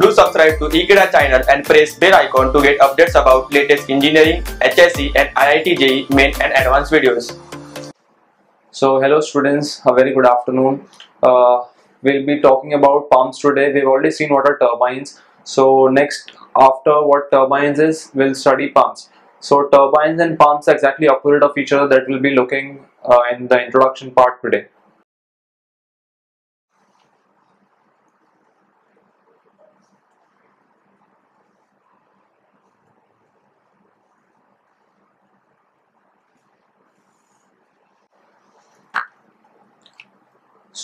Do subscribe to Ekeeda channel and press bell icon to get updates about latest engineering, HSC and IIT JEE main and advanced videos. So hello students, a very good afternoon. Uh, we'll be talking about pumps today. We've already seen what are turbines. So next after what turbines is, we'll study pumps. So turbines and pumps are exactly opposite of each other that we'll be looking uh, in the introduction part today.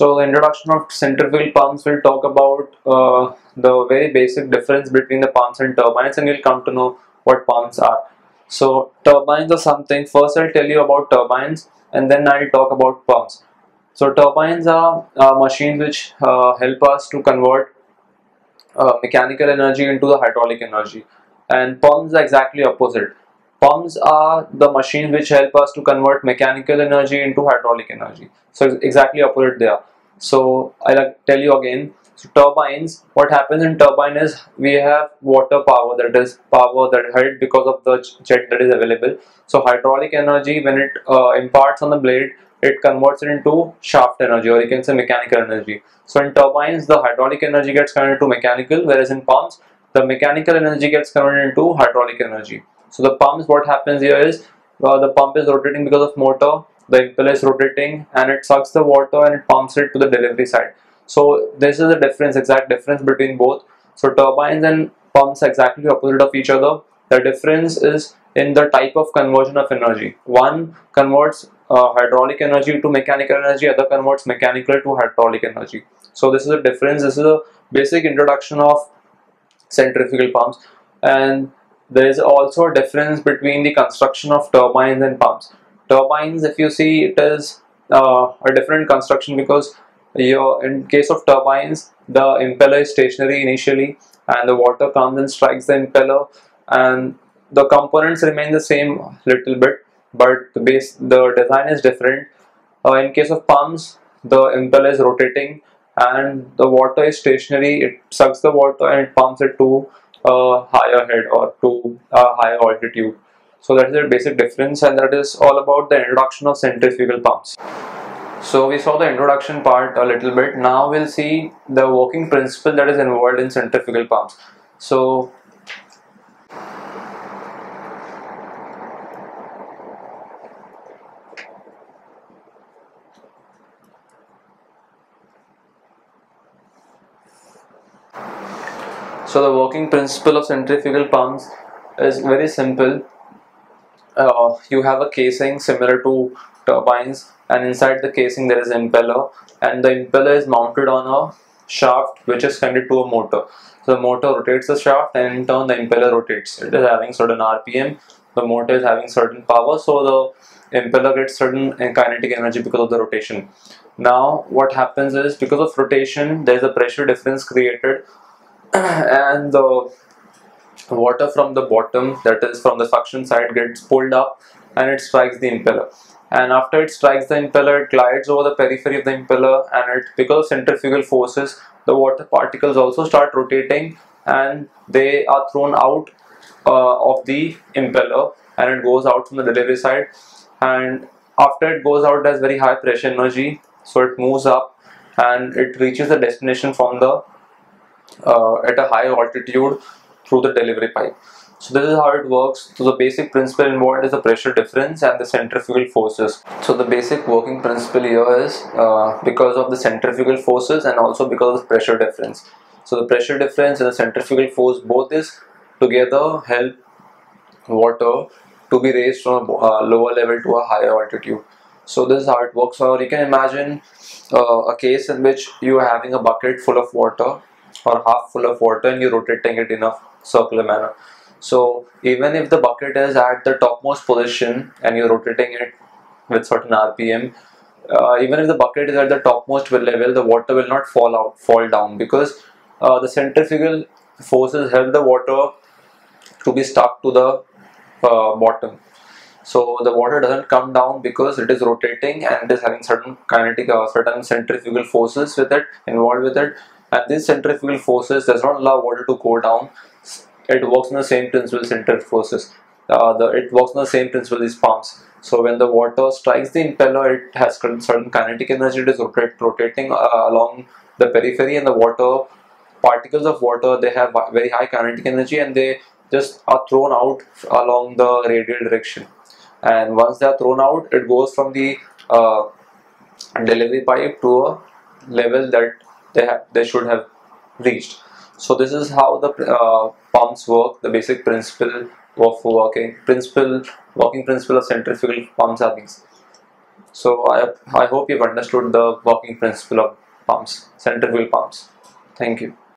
So the introduction of centrifugal pumps will talk about uh, the very basic difference between the pumps and turbines and you'll come to know what pumps are. So turbines are something, first I'll tell you about turbines and then I'll talk about pumps. So turbines are uh, machines which uh, help us to convert uh, mechanical energy into the hydraulic energy and pumps are exactly opposite. Pumps are the machines which help us to convert mechanical energy into hydraulic energy. So exactly opposite there. So I'll tell you again. So turbines, what happens in turbine is we have water power that is power that held because of the jet that is available. So hydraulic energy when it uh, imparts on the blade, it converts it into shaft energy or you can say mechanical energy. So in turbines, the hydraulic energy gets converted to mechanical, whereas in pumps, the mechanical energy gets converted into hydraulic energy. So the pumps, what happens here is uh, the pump is rotating because of motor, the impeller is rotating and it sucks the water and it pumps it to the delivery side. So this is the difference, exact difference between both. So turbines and pumps exactly opposite of each other. The difference is in the type of conversion of energy. One converts uh, hydraulic energy to mechanical energy, other converts mechanical to hydraulic energy. So this is the difference. This is a basic introduction of centrifugal pumps and there is also a difference between the construction of turbines and pumps. Turbines, if you see, it is uh, a different construction because your, in case of turbines, the impeller is stationary initially and the water comes and strikes the impeller and the components remain the same little bit but the base the design is different uh, in case of pumps the impeller is rotating and the water is stationary it sucks the water and it pumps it to a higher head or to a higher altitude. So that is the basic difference and that is all about the introduction of centrifugal pumps. So we saw the introduction part a little bit. Now we'll see the working principle that is involved in centrifugal pumps. So So the working principle of centrifugal pumps is very simple. Uh, you have a casing similar to turbines and inside the casing there is impeller and the impeller is mounted on a shaft which is connected to a motor. So the motor rotates the shaft and in turn the impeller rotates. It is having certain RPM, the motor is having certain power so the impeller gets certain kinetic energy because of the rotation. Now what happens is because of rotation there is a pressure difference created and the water from the bottom that is from the suction side gets pulled up and it strikes the impeller. And after it strikes the impeller it glides over the periphery of the impeller and it because of centrifugal forces the water particles also start rotating and they are thrown out uh, of the impeller and it goes out from the delivery side. And after it goes out it has very high pressure energy so it moves up and it reaches the destination from the uh, at a high altitude through the delivery pipe. So this is how it works. So the basic principle involved is the pressure difference and the centrifugal forces. So the basic working principle here is uh, because of the centrifugal forces and also because of the pressure difference. So the pressure difference and the centrifugal force both is together help water to be raised from a uh, lower level to a higher altitude. So this is how it works. Or you can imagine uh, a case in which you are having a bucket full of water or half full of water and you're rotating it in a circular manner. So even if the bucket is at the topmost position and you're rotating it with certain RPM, uh, even if the bucket is at the topmost level, the water will not fall out, fall down because uh, the centrifugal forces help the water to be stuck to the uh, bottom. So the water doesn't come down because it is rotating and it is having certain kinetic or certain centrifugal forces with it involved with it and this centrifugal forces does not allow water to go down. It works on the same principle centrifugal forces. Uh, the, it works on the same principle these pumps. So when the water strikes the impeller it has certain kinetic energy it is rotate, rotating uh, along the periphery and the water particles of water they have very high kinetic energy and they just are thrown out along the radial direction. And once they are thrown out it goes from the uh, delivery pipe to a level that they have they should have reached. So this is how the uh, pumps work the basic principle of working principle working principle of centrifugal pumps are these. So I, I hope you've understood the working principle of pumps centrifugal pumps. Thank you